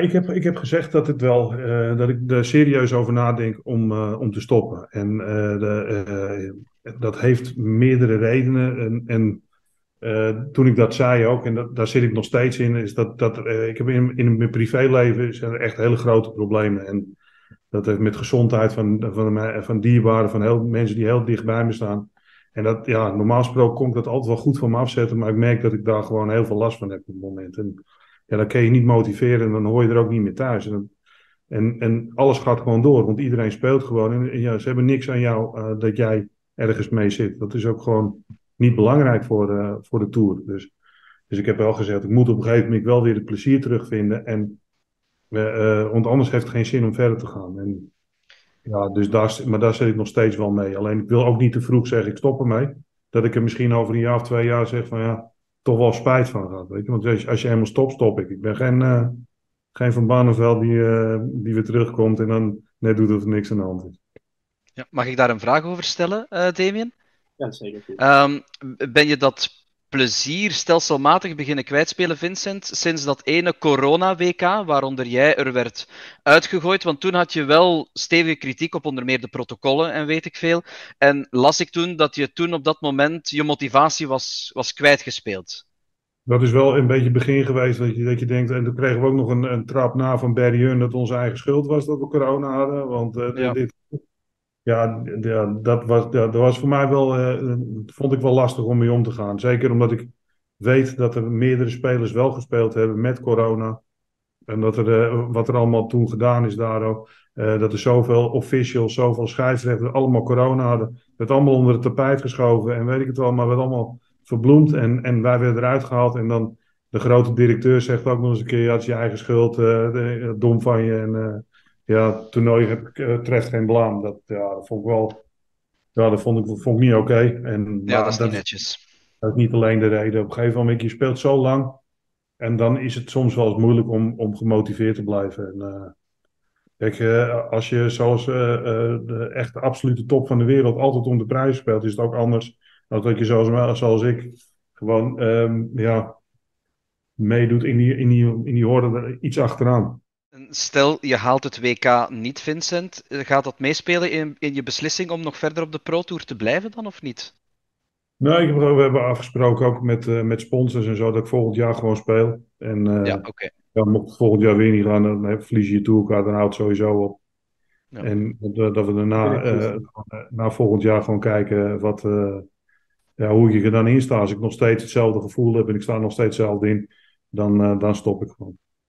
Ik heb, ik heb gezegd dat, het wel, uh, dat ik er serieus over nadenk om, uh, om te stoppen. En uh, de, dat heeft meerdere redenen. En, en toen ik dat zei ook, en daar zit ik nog steeds in, is dat, dat ik heb in, in mijn privéleven zijn er echt hele grote problemen. En dat heeft met gezondheid van, van, van dierbaren, van heel, mensen die heel dicht bij me staan. En dat, ja, normaal gesproken kon ik dat altijd wel goed van me afzetten, maar ik merk dat ik daar gewoon heel veel last van heb op het moment. En, ja, dan kan je niet motiveren en dan hoor je er ook niet meer thuis. En, en, alles gaat gewoon door, want iedereen speelt gewoon. En, ja, ze hebben niks aan jou uh, dat jij ergens mee zit. Dat is ook gewoon niet belangrijk voor, uh, voor de Tour. Dus, dus ik heb wel gezegd, ik moet op een gegeven moment wel weer het plezier terugvinden. En, uh, want anders heeft het geen zin om verder te gaan. En, ja, dus daar, maar daar zit ik nog steeds wel mee. Alleen ik wil ook niet te vroeg zeggen, ik stop ermee. Dat ik er misschien over een jaar of twee jaar zeg van ja, toch wel spijt van gehad. Weet je? Want als je, als je helemaal stopt, stop ik. Ik ben geen, uh, geen Van Barneveld die, uh, die weer terugkomt en dan net doet of er niks aan de hand is. Ja, mag ik daar een vraag over stellen, uh, Damien? Ja, zeker. Um, ben je dat plezier stelselmatig beginnen kwijtspelen, Vincent, sinds dat ene corona-WK, waaronder jij er werd uitgegooid. Want toen had je wel stevige kritiek op onder meer de protocollen en weet ik veel. En las ik toen dat je toen op dat moment je motivatie was, was kwijtgespeeld. Dat is wel een beetje het begin geweest dat je, dat je denkt, en toen kregen we ook nog een, een trap na van Barry Hun dat onze eigen schuld was dat we corona hadden. Want uh, ja. dit, ja, ja, dat, was, ja, dat was voor mij wel, uh, vond ik wel lastig om mee om te gaan. Zeker omdat ik weet dat er meerdere spelers wel gespeeld hebben met corona. En dat er, uh, wat er allemaal toen gedaan is daar ook. Uh, dat er zoveel officials, zoveel scheidsrechters allemaal corona hadden. werd allemaal onder het tapijt geschoven en weet ik het wel, maar werd allemaal verbloemd. En, en wij werden eruit gehaald. En dan de grote directeur zegt ook nog eens een keer: je had je eigen schuld, dom van je. En ja, toernooi heb, uh, treft geen blaam. Dat, ja, dat vond ik wel. Ja, dat vond ik, vond ik niet oké. Okay. En Ja, dat is niet netjes. Dat is niet alleen de reden. Op een gegeven moment, je speelt zo lang. En dan is het soms wel eens moeilijk om, om gemotiveerd te blijven. En, uh, kijk, uh, als je zoals de echt absolute top van de wereld altijd om de prijs speelt, is het ook anders dan dat je zoals, zoals ik gewoon um, ja, meedoet in die, in die, in die horde iets achteraan. Stel, je haalt het WK niet, Vincent. Gaat dat meespelen in, in je beslissing om nog verder op de Pro Tour te blijven dan, of niet? Nee, we hebben afgesproken ook met, uh, met sponsors en zo dat ik volgend jaar gewoon speel. En uh, ja, oké. Okay. Ja, mocht het volgend jaar weer niet gaan, dan verlies je je tourkaart, dan houdt het sowieso op. Ja. En dat, dat we daarna, uh, na volgend jaar gewoon kijken wat, ja, hoe ik er dan in sta. Als ik nog steeds hetzelfde gevoel heb en ik sta nog steeds hetzelfde in, dan, dan stop ik gewoon.